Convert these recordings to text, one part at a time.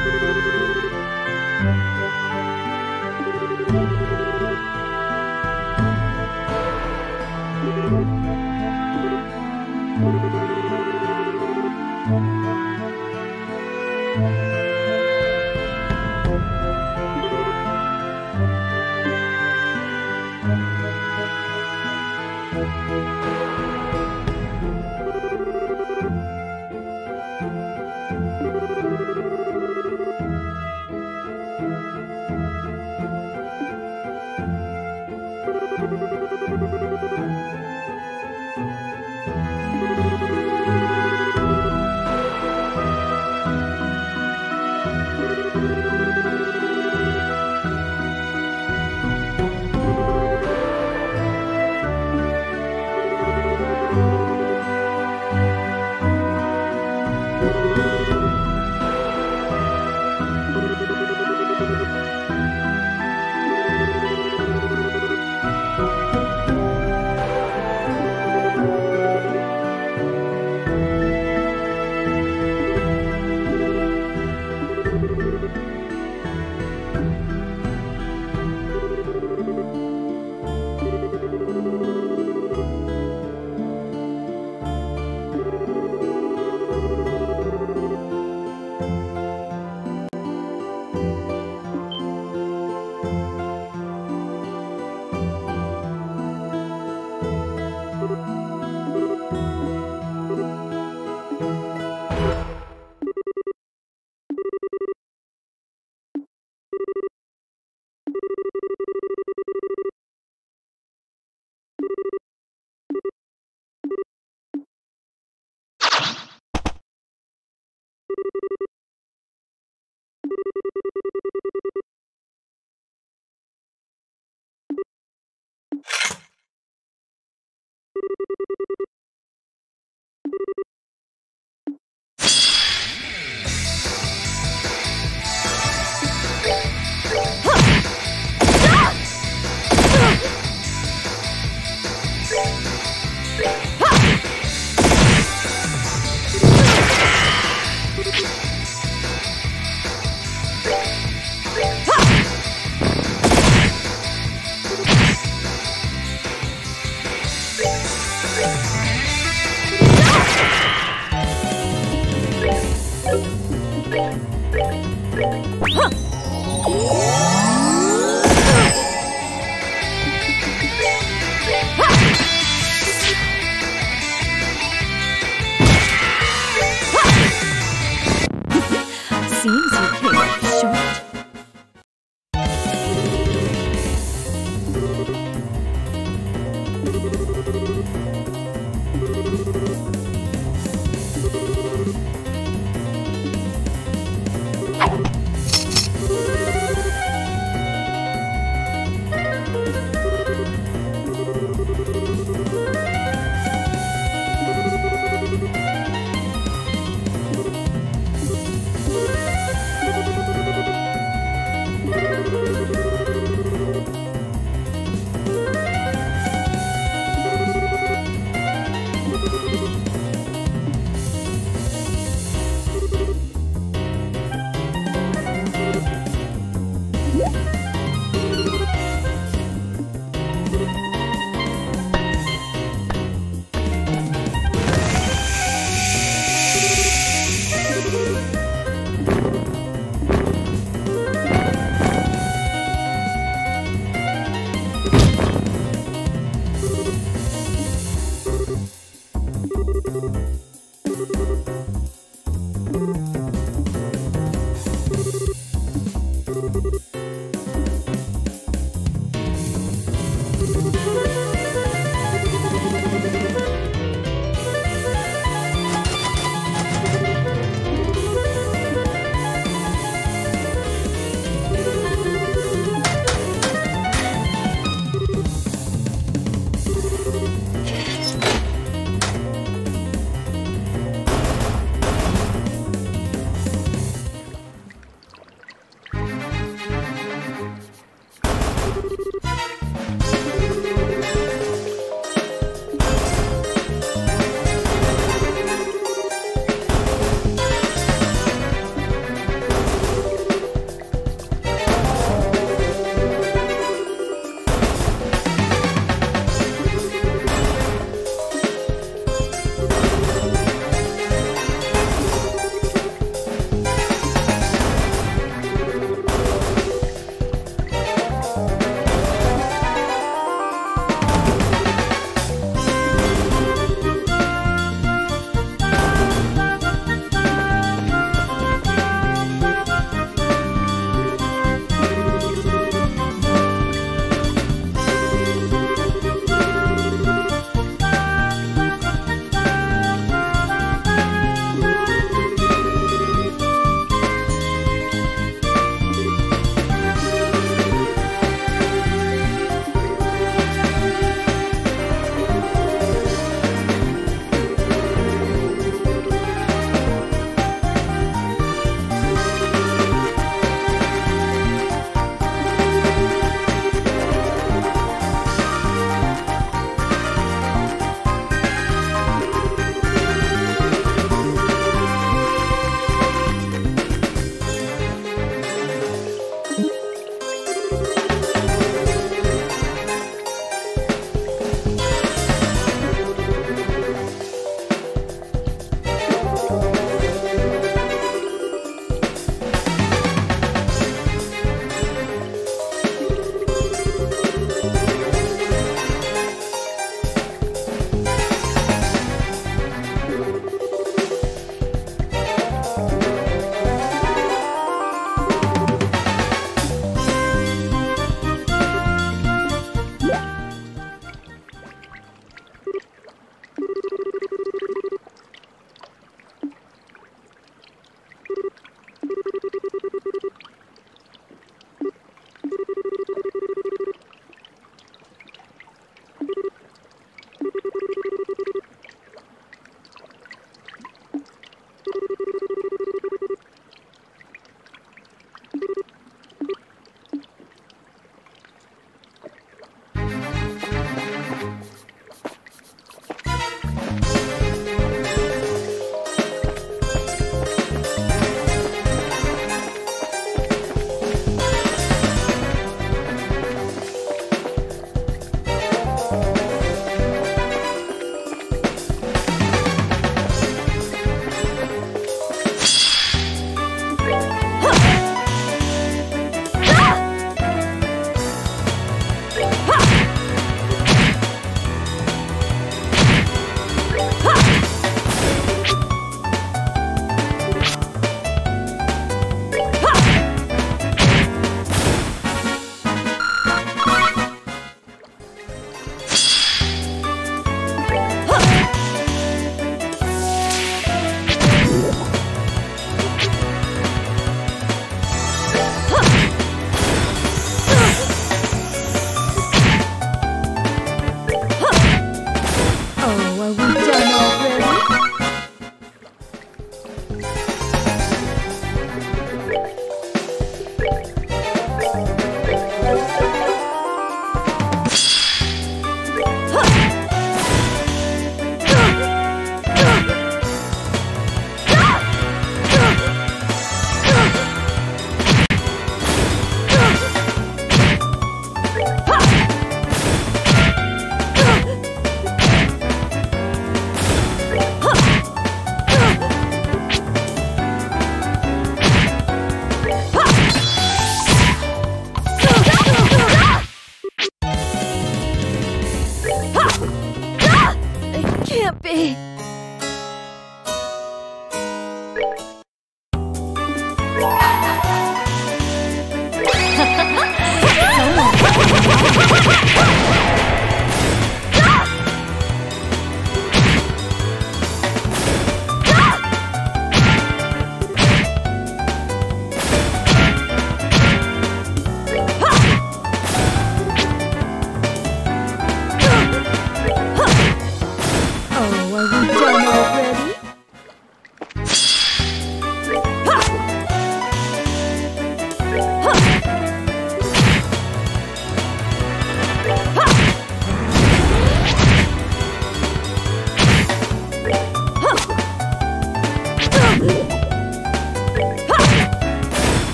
Música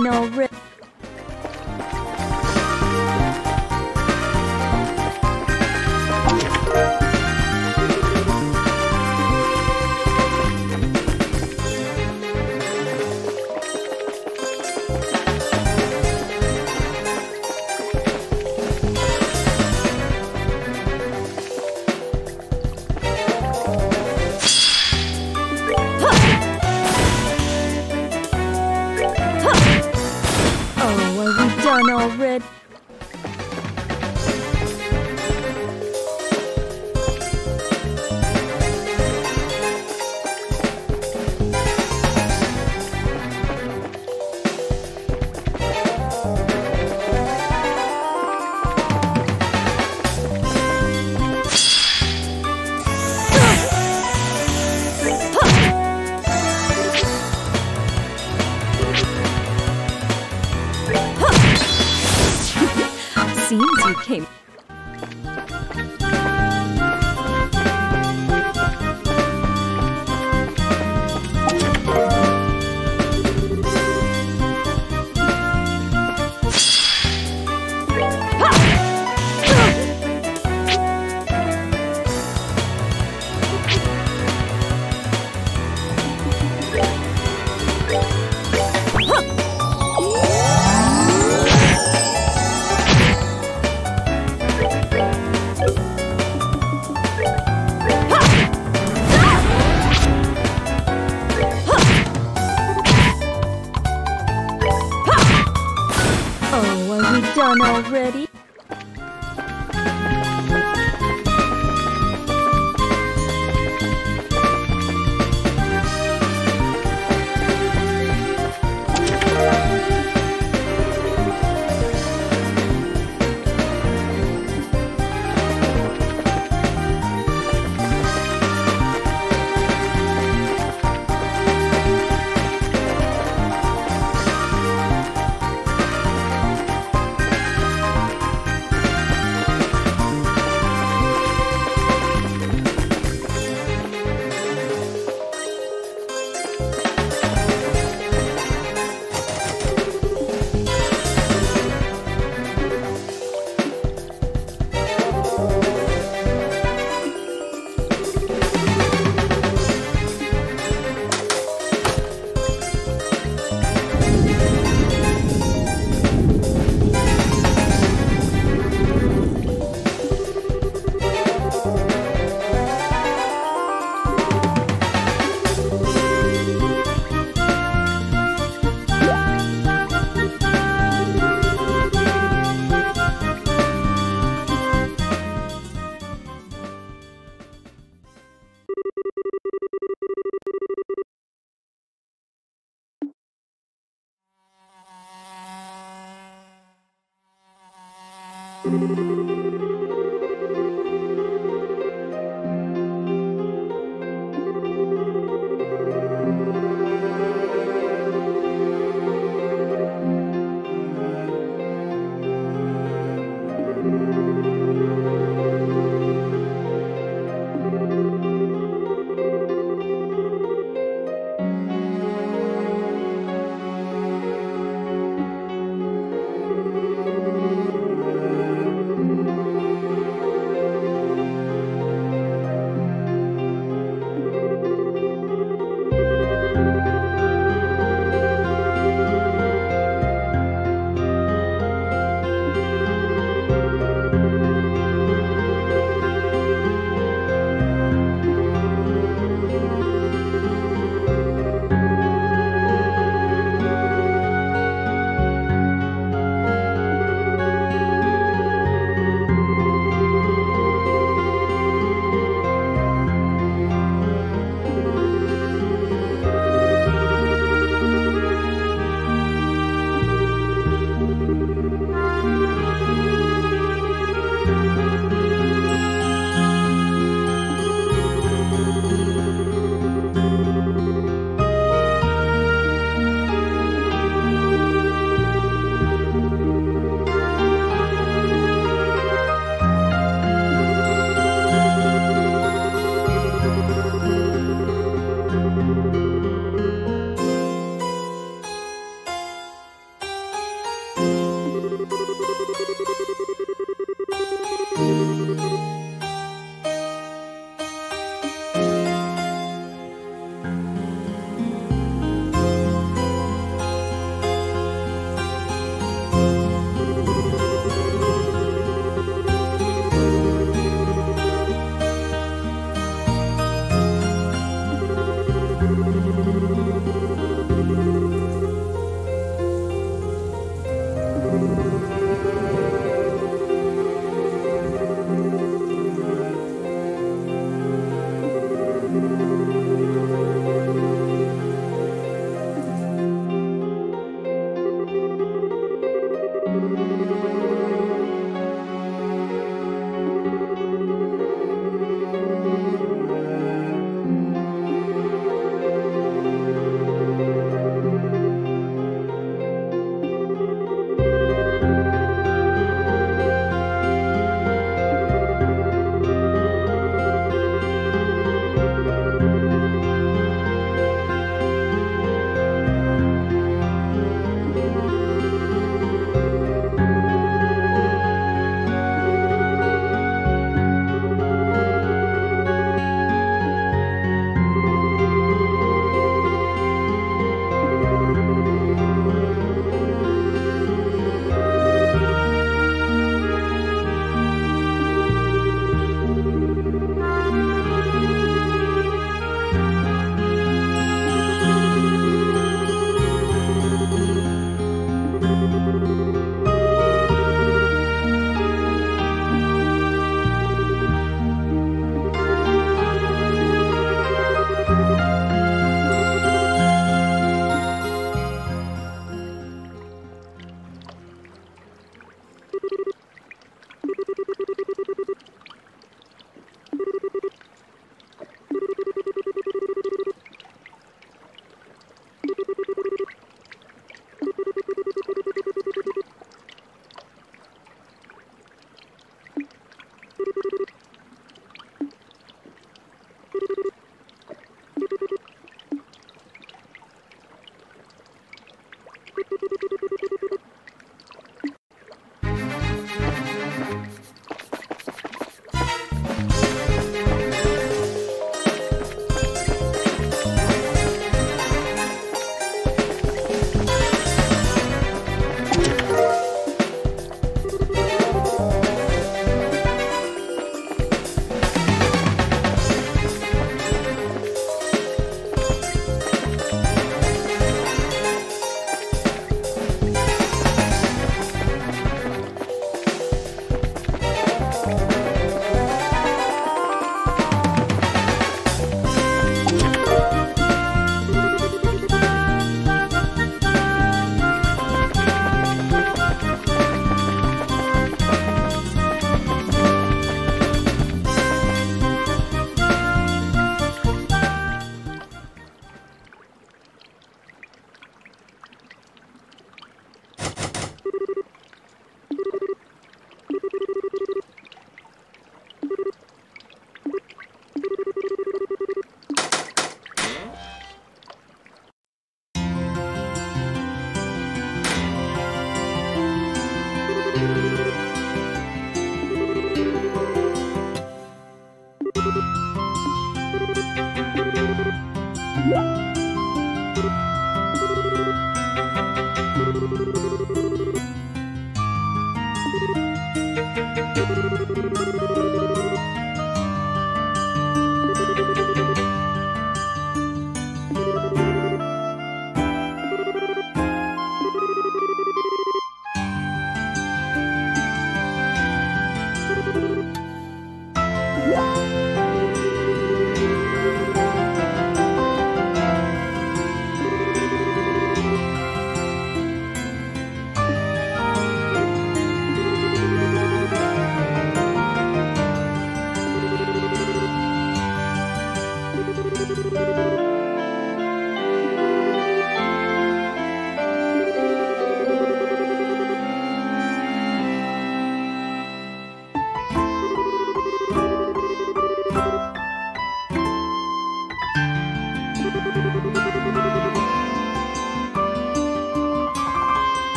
no Richie.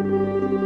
Música